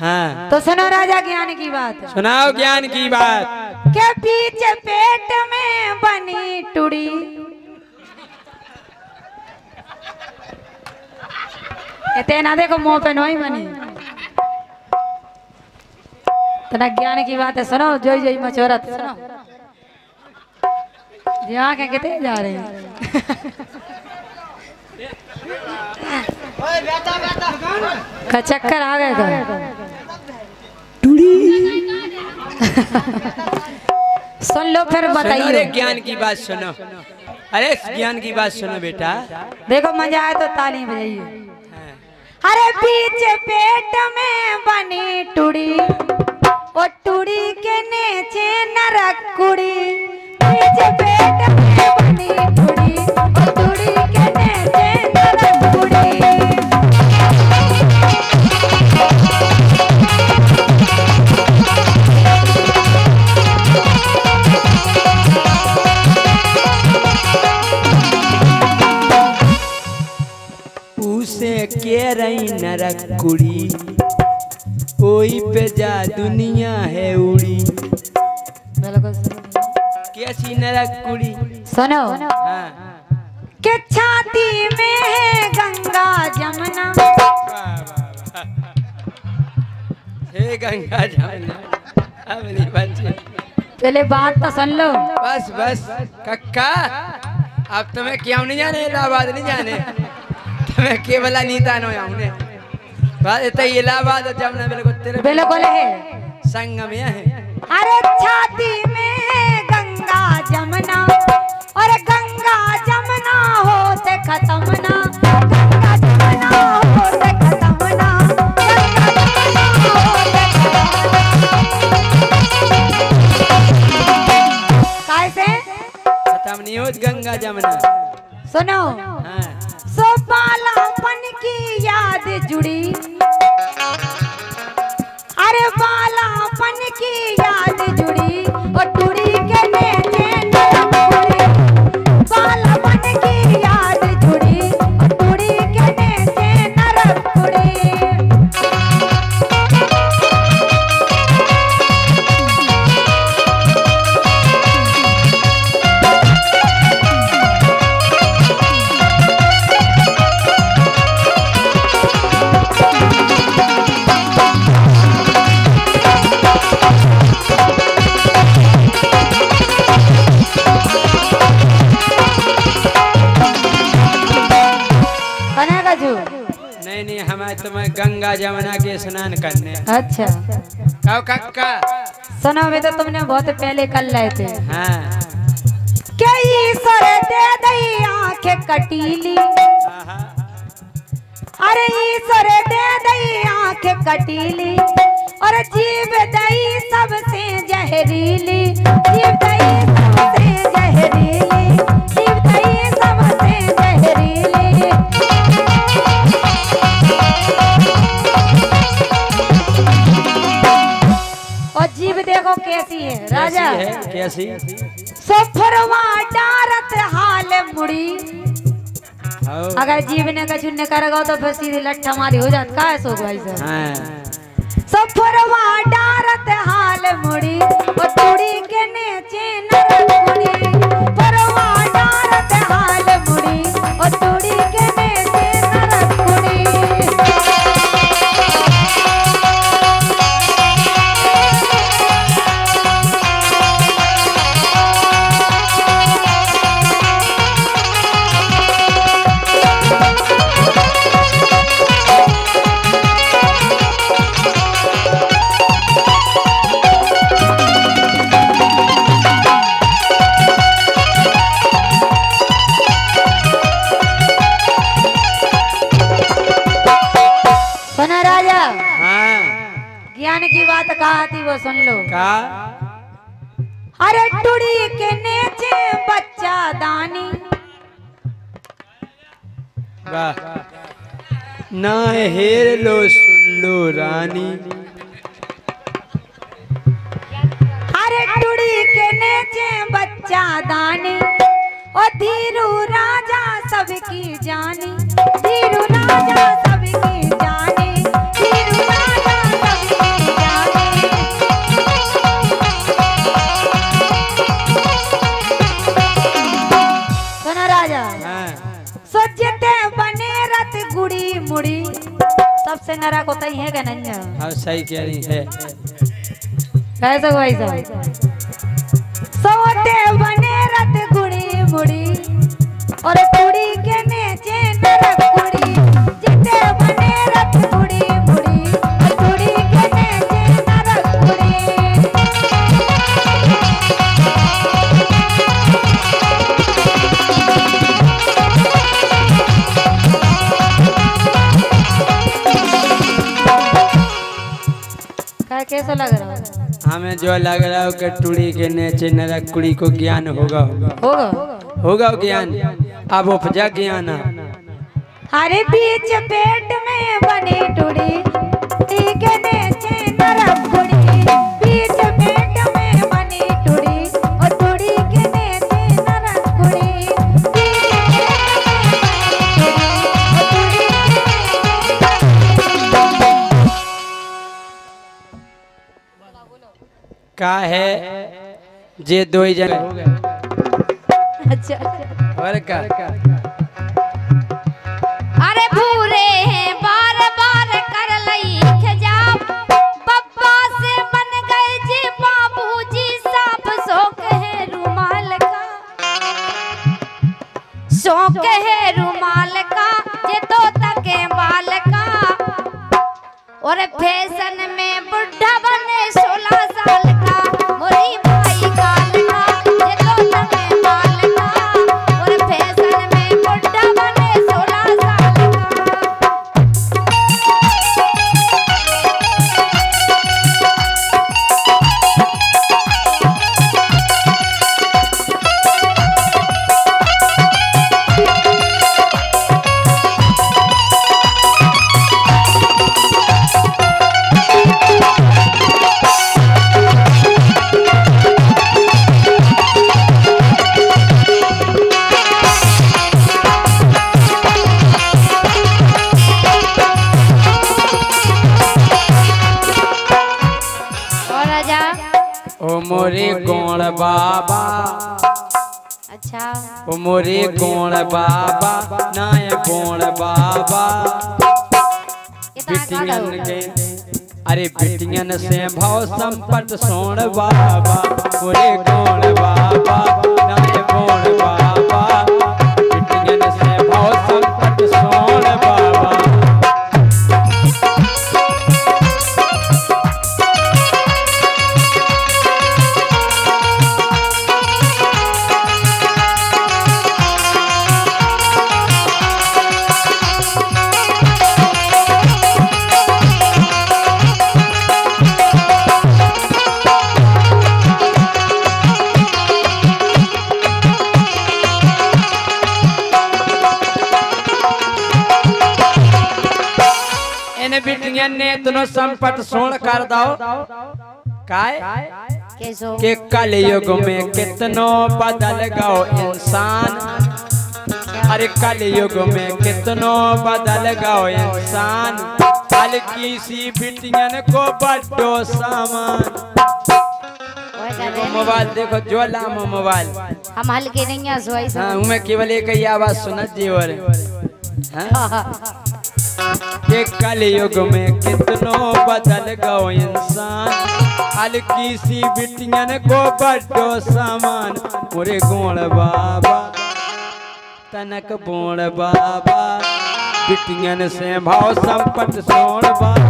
हाँ। तो सुनो राजा ज्ञान की बात। सुनाओ ज्ञान की बात। के पीछे पेट में बनी टुड़ी। एते ना देखो मुँह पे नहीं बनी। तना ज्ञान की बात है सुनो जो जोई मचोरत सुनो। जी आँखें कितने जा रहे हैं? का चक्कर आ गए का सुन लो फिर बताइए। अरे ज्ञान की बात सुनो। अरे ज्ञान की बात सुनो बेटा। देखो मज़ा आए तो ताली बजाइए। हाँ। अरे पीछे पेट में बनी टुड़ी। और टुड़ी के नीचे नरक कुड़ी। उसे के रही नरक कुड़ी। ओई पे जा दुनिया है उड़ी। कैसी नरक कुड़ी? सुनो। हाँ। के छाती में है गंगा जमुना। हे गंगा जमुना। अपनी बच्चे पहले बात तो सुन लो। बस बस। कक्का अब तुम्हें क्यों नहीं जाने? इलाहाबाद नहीं जाने। तुम्हें केवल नीता नो ने बात इतना इलाहाबाद और मेरे को तेरे बिल्कुल है? संगम यह है। अरे छाती में गंगा जमुना और गंगा जमुना होते खत्म ना। हमारे गंगा जमुना के स्नान करने। अच्छा। कहो कक्का सुनो भी तो तुमने बहुत पहले कर लाए थे। हाँ। के ईश्वर दे दई आँखें कटीली। अरे ईश्वर दे दई आँखें कटीली। और जीव दई सबसे जहरीली। जीव दई सबसे जहरीली। जीव देखो कैसी है? राजा। कैसी है? कैसी? सफरवा डारत हाल मुड़ी। अगर जीवने का कछु ने करेगा तो फिर सीधी लट्ठा मारी हो जात। का है सोच भाई हाँ। सफरवा डारत हाल मुड़ी। और तोड़ी के नीचे चेन मुड़ी। ना हेर लो, सुन लो रानी। अरे टुड़ी के नीचे बच्चा दानी। ओ धीरू राजा सबकी जानी। धीरू राजा सही कह रही है। कैसा भाई साहब हमें जो लग रहा हो कि टूड़ी के नीचे नरक कुड़ी को ज्ञान होगा। होगा। होगा ज्ञान। अब उपजा ज्ञान। अरे बीच पेट में बनी टूड़ी के नीचे का है जे दो ही जन। हो गए अच्छा। और का? अरे हैं बार बार कर जाओ पप्पा से बन गए जी बाबूजी साफ़ शौक है रुमाल का। शौक है रुमाल का ये तो तके बाल का। और फ़ैशन में बाबा। अच्छा। ओ मोरे गोण बाबा? नाय गोण बाबा? बिटियन के अरे बिटियन से भाव संपत सोण बाबा। मोरे गोण बाबा? नाय गोण बाबा। इन बिटियन ने इतनो संपत सोण कर दो काय? के कल युग में कितनो बदल गो इंसान। अरे कल युग में कितनो बदल गो इंसान। हल्की सी बिटियन को बड्डो सामान। मोबाइल देखो जो लाम मोबाइल हम हल्के नहीं हैं हाँ उमें केवल एक ही आवाज़ सुनत जी और। हाँ? के कल युग में कितनों बदल गो इंसान। हल्की सी बिटियन को बड्डो सामान। मुरे गोण बाबा, तनक बोण बाबा। बिटियन से भाव संपत सोण बाबा।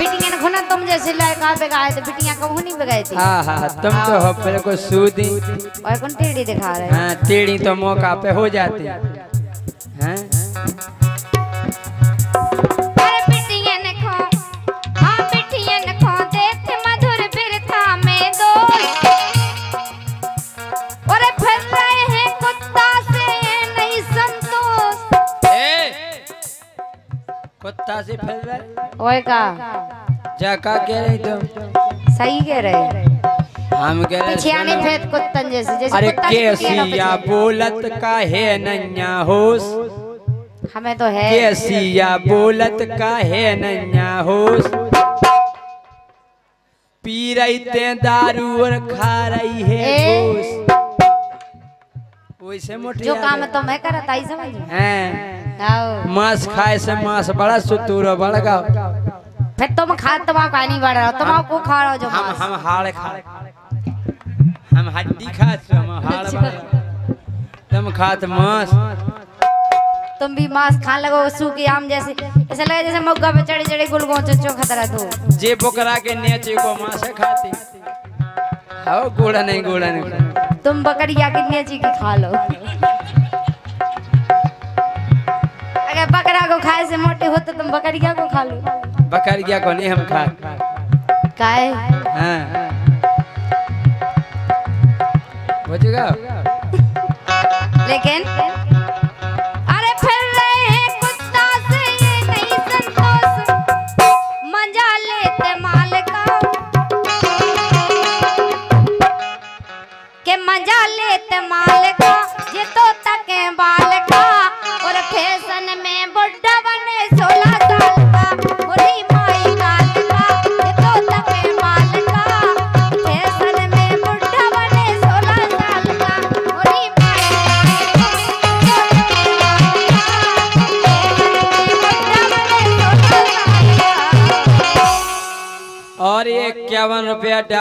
बिटियन खुना तुम जैसे लड़का पे गाए थे को कबू नहीं बगाई थी? हाँ हाँ तुम तो हो मेरे को सूदी। और कौन टेढ़ी दिखा रहे हैं? हाँ टेढ़ी तो मौका पे हो जाती। रहे ओए का? जा का कह रही तुम सही कह रहे हम कह रहे पीछे आने। फेंत कुत्तन जैसे जैसे अरे कुत्ता की कुतिया ना कैसिया पीछे। बोलत का है नैया होश? हमें तो है। कैसिया बोलत का है नैया होश? पी रही ते दारू और खा रही है ए। वैसे मोटी जो काम तो मैं करता ही समझ हैं। आओ मांस खाए से मांस बड़ा सुतूर बड़गा फिर तुम खा तुम का नहीं बढ़ रहा तुम आपको खा रहे हो जो हम हम हाड़ खा। हम हड्डी खात हम हाड़ तुम खात मांस। तुम भी मांस खाने लगो सूखी आम जैसे। ऐसा लगे जैसे मौका पे चढ़े चढ़े गुल गोचो चो खतरा तू जे बोकरा के नेचे को मांस खाती। आओ गोड़ा नहीं गोड़ा नहीं। तुम बकरिया कितने जी की खा लो। अगर बकरा को खाए से मोटे हो तो तुम बकरिया को खा लो। बकरिया को नहीं हम खा काहे हाँ। बुझगा लेकिन that down.